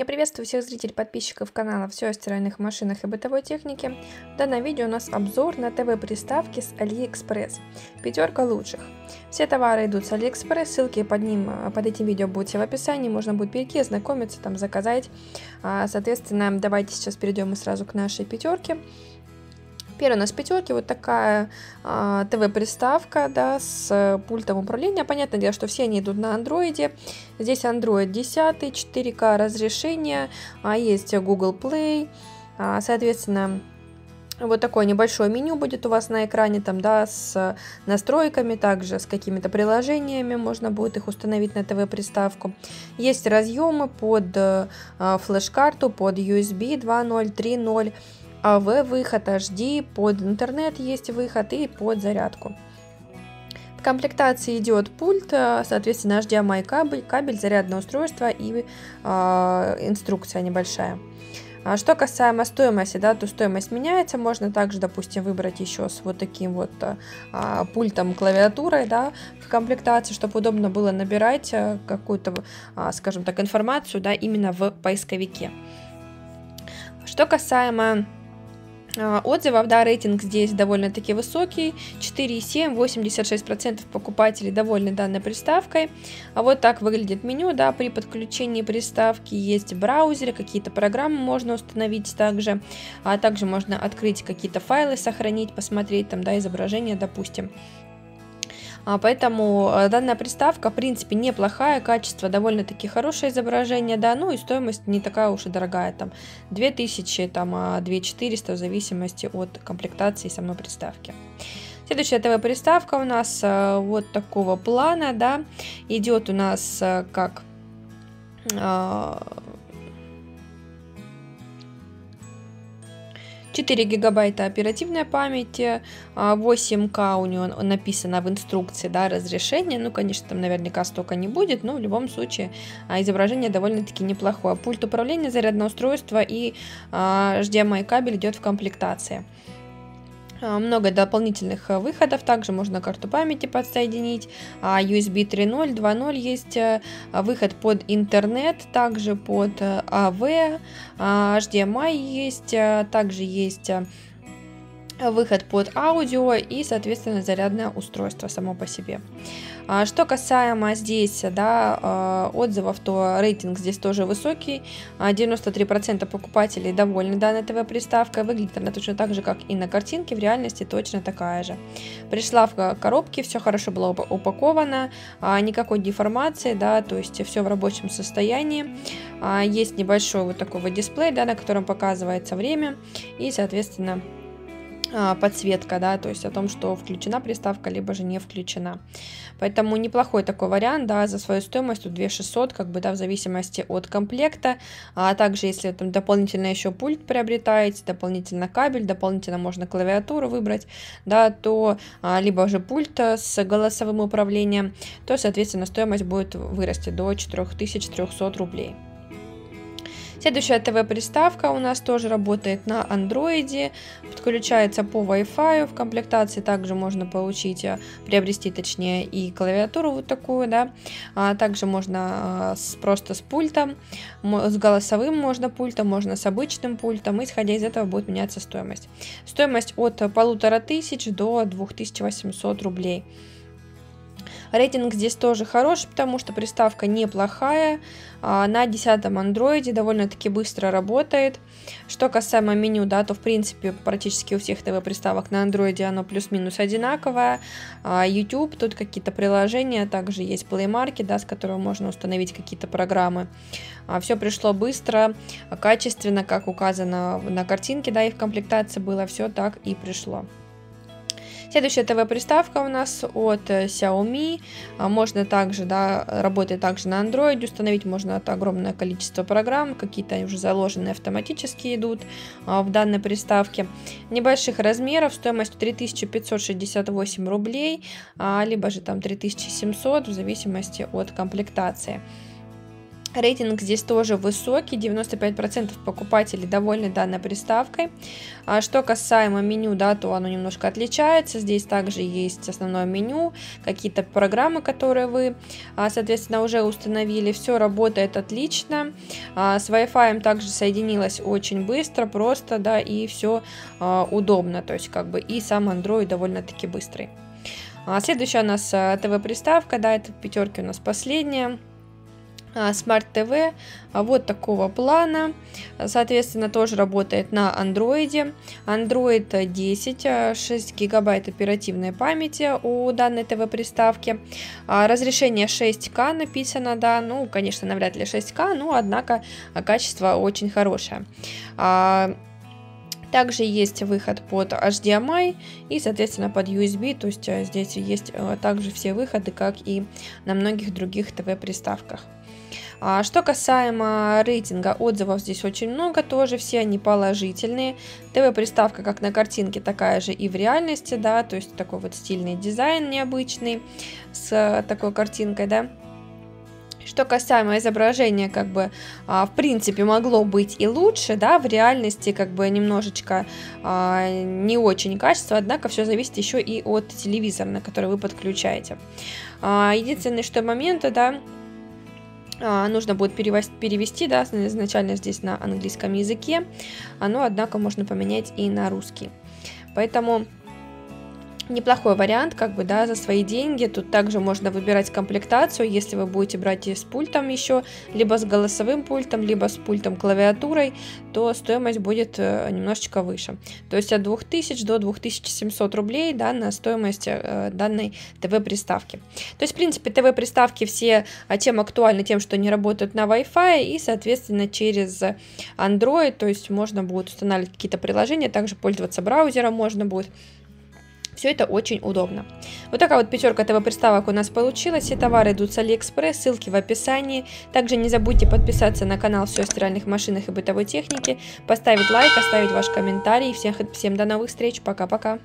Я приветствую всех зрителей подписчиков канала «Все о стиральных машинах и бытовой технике». В данном видео у нас обзор на ТВ-приставки с AliExpress. Пятерка лучших. Все товары идут с AliExpress, ссылки под ним, под этим видео будут все в описании, можно будет перейти, ознакомиться, там заказать. А, соответственно, давайте сейчас перейдем мы сразу к нашей пятерке. Первая у нас пятерки, вот такая а, ТВ-приставка, да, с пультом управления. Понятное дело, что все они идут на андроиде. Здесь Android 10, 4К разрешение, а есть Google Play, а, соответственно, вот такое небольшое меню будет у вас на экране, там, да, с настройками, также с какими-то приложениями, можно будет их установить на ТВ-приставку. Есть разъемы под э, флеш-карту, под USB 2.0, 3.0, AV выход, HD, под интернет есть выход и под зарядку. В комплектации идет пульт, э, соответственно HDMI кабель, кабель зарядное устройство и э, инструкция небольшая. А что касаемо стоимости, да, то стоимость меняется. Можно также, допустим, выбрать еще с вот таким вот а, пультом, клавиатурой, да, в комплектации, чтобы удобно было набирать э, какую-то, а, скажем так, информацию, да, именно в поисковике. Что касаемо а, отзывов, да, рейтинг здесь довольно-таки высокий, 4,7, 86% покупателей довольны данной приставкой. А вот так выглядит меню, да, при подключении приставки есть браузер, какие-то программы можно установить также, а также можно открыть какие-то файлы, сохранить, посмотреть там, да, изображение, допустим. А, поэтому э, данная приставка, в принципе, неплохая, качество довольно-таки хорошее изображение, да, ну и стоимость не такая уж и дорогая, там 2000, там 2400 а, в зависимости от комплектации самой приставки. Следующая ТВ-приставка у нас э, вот такого плана, да, идет у нас э, как 4 гигабайта оперативной памяти, 8К а, у него написано в инструкции, да, разрешение, ну, конечно, там наверняка столько не будет, но в любом случае а, изображение довольно-таки неплохое. Пульт управления, зарядное устройство и HDMI а, кабель идет в комплектации. А, много дополнительных э, выходов, также можно карту памяти подсоединить, а, USB 3.0, 2.0 есть э, выход под интернет, также под AV, а, HDMI есть, также есть выход под аудио и, соответственно, зарядное устройство само по себе. А что касаемо здесь да, а, отзывов, то рейтинг здесь тоже высокий. 93% покупателей довольны данной ТВ-приставкой. Выглядит она точно так же, как и на картинке, в реальности точно такая же. Пришла в коробке, все хорошо было упаковано, а, никакой деформации, да, то есть все в рабочем состоянии. Есть небольшой вот такой вот дисплей, да, на котором показывается время и, соответственно, а, подсветка, да, то есть о том, что включена приставка, либо же не включена. Поэтому неплохой такой вариант, да, за свою стоимость, тут 2600, как бы, да, в зависимости от комплекта, а также, если там дополнительно еще пульт приобретаете, дополнительно кабель, дополнительно можно клавиатуру выбрать, да, то а, либо же пульт с голосовым управлением, то, соответственно, стоимость будет вырасти до 4300 рублей. Следующая ТВ-приставка у нас тоже работает на андроиде, подключается по Wi-Fi, в комплектации также можно получить, э, приобрести точнее и клавиатуру вот такую, да, а также можно э, просто с пультом, с голосовым можно пультом, можно с обычным пультом, исходя из этого будет меняться стоимость. Стоимость от полутора тысяч до 2800 рублей. Рейтинг здесь тоже хороший, потому что приставка неплохая. А, на 10 андроиде довольно-таки быстро работает. Что касаемо меню, да, то в принципе практически у всех ТВ-приставок на андроиде оно плюс-минус одинаковое. А, YouTube, тут какие-то приложения, также есть Play Market, да, с которого можно установить какие-то программы. А, Все пришло быстро, качественно, как указано на картинке, да, и в комплектации было, все так и пришло. Следующая ТВ-приставка у нас от э, Xiaomi. А, можно также, да, работает также на Android, установить можно это огромное количество программ, какие-то уже заложенные автоматически идут а, в данной приставке. Небольших размеров, стоимость 3568 рублей, а, либо же там 3700 в зависимости от комплектации. Рейтинг здесь тоже высокий, 95% покупателей довольны данной приставкой. А что касаемо меню, да, то оно немножко отличается. Здесь также есть основное меню, какие-то программы, которые вы, а, соответственно, уже установили. Все работает отлично. А, с Wi-Fi также соединилось очень быстро, просто, да, и все а, удобно. То есть, как бы, и сам Android довольно-таки быстрый. Следующая у нас ТВ-приставка, да, это в пятерке у нас последняя. Smart TV вот такого плана, соответственно, тоже работает на Android. Android 10, 6 гигабайт оперативной памяти у данной ТВ-приставки. Разрешение 6К написано, да, ну, конечно, навряд ли 6К, но, однако, качество очень хорошее. Также есть выход под HDMI и, соответственно, под USB, то есть здесь есть также все выходы, как и на многих других ТВ-приставках. А что касаемо рейтинга, отзывов здесь очень много, тоже все они положительные. ТВ-приставка как на картинке, такая же и в реальности, да, то есть такой вот стильный дизайн необычный с такой картинкой, да. Что касаемо изображения, как бы, а, в принципе, могло быть и лучше, да, в реальности, как бы, немножечко а, не очень качество, однако все зависит еще и от телевизора, на который вы подключаете. А, единственный, что момент, да, нужно будет перевести, да, изначально здесь на английском языке, но, однако, можно поменять и на русский. Поэтому неплохой вариант, как бы, да, за свои деньги. Тут также можно выбирать комплектацию, если вы будете брать и с пультом еще, либо с голосовым пультом, либо с пультом клавиатурой, то стоимость будет э, немножечко выше. То есть от 2000 до 2700 рублей, да, на стоимость э, данной ТВ-приставки. То есть, в принципе, ТВ-приставки все а, тем актуальны тем, что не работают на Wi-Fi и, соответственно, через Android, то есть можно будет устанавливать какие-то приложения, также пользоваться браузером можно будет. Все это очень удобно. Вот такая вот пятерка ТВ-приставок у нас получилась. Все товары идут с Алиэкспресс, ссылки в описании. Также не забудьте подписаться на канал «Все о стиральных машинах и бытовой технике», поставить лайк, оставить ваш комментарий. Всех, всем до новых встреч, пока-пока.